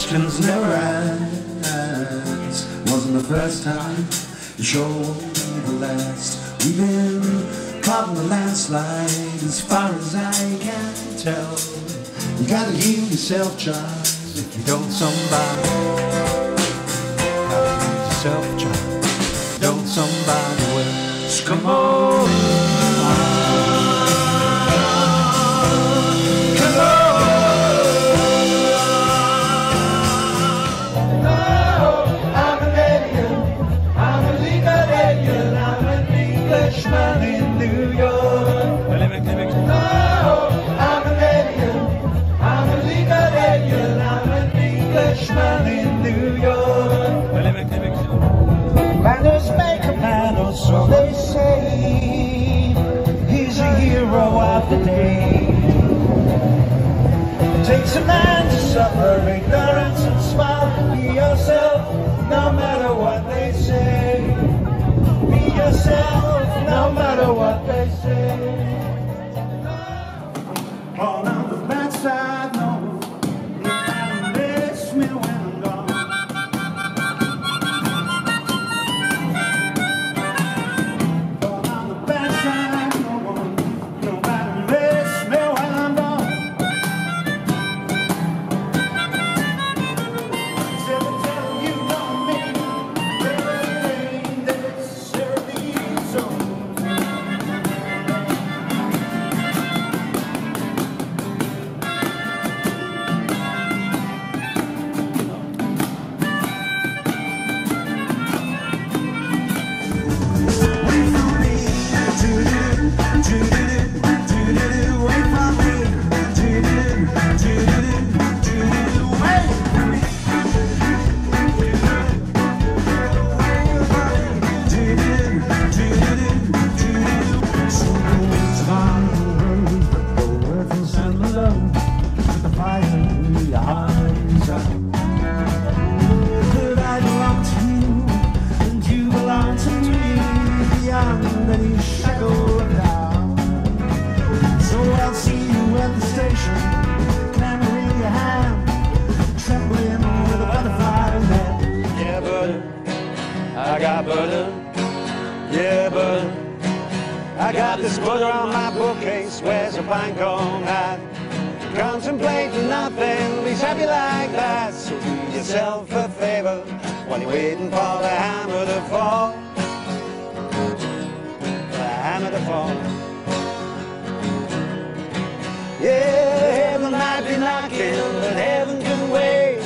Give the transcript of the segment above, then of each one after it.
questions never asked. Wasn't the first time, it sure won't be the last. We've been caught in the landslide as far as I can tell. You gotta heal yourself, child, if you don't somebody. Gotta heal yourself, child. Don't somebody well. So come on. Englishman in New York. No, oh, I'm an alien, I'm a legal alien, I'm an Englishman in New York. Manners make a man, or so they say. He's a hero of the day. Takes a man to suffer ignorance beyond any shadow of doubt. So I'll see you at the station, camera in your hand, trembling with a butterfly net. Yeah, butter, I got butter. Yeah, butter, I got this butter on my bookcase. Where's a pine cone hat? Contemplating nothing, he's happy like that. So do yourself a favor while you're waiting for the hammer to fall. To fall. Yeah, heaven might be knocking, but heaven can wait.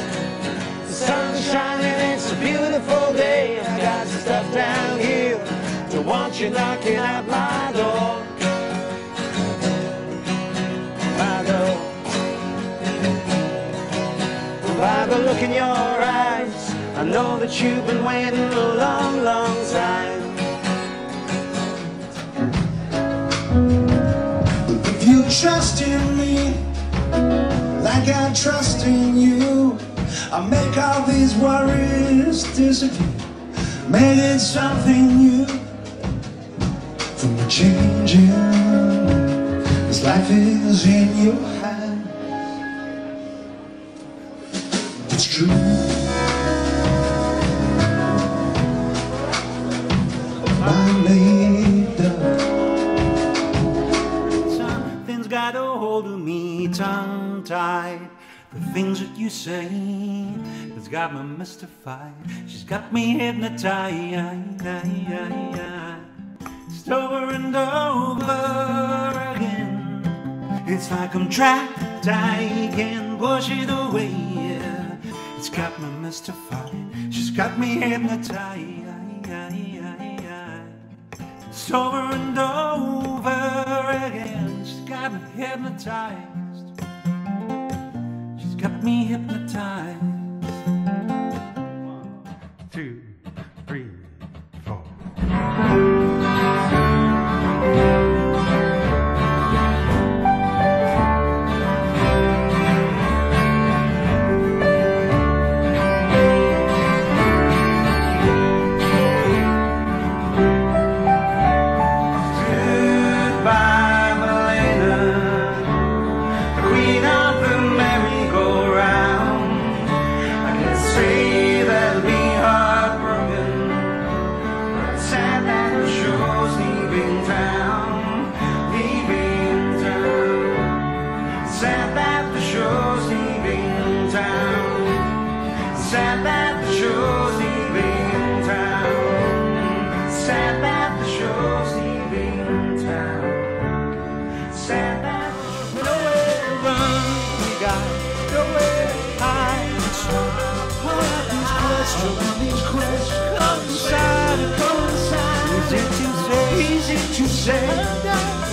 The sun's shining, it's a beautiful day. I got some stuff down here to want you knocking at my door. My door. By the look in your eyes, I know that you've been waiting a long, long time. Trust in me, like I trust in you, I'll make all these worries disappear. Make it something new from the changing. This life is in your hands. It's true. Of me, tongue tied. The things that you say has got me mystified. She's got me hypnotized. It's over and over again. It's like I'm trapped, I can't push it away. Yeah. It's got me mystified. She's got me hypnotized. It's over and over again. She's got me hypnotized. Me hypnotized. it you?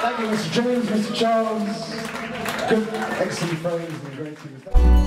Thank you, Mr. James, Mr. Charles. Good, excellent phrase and great team.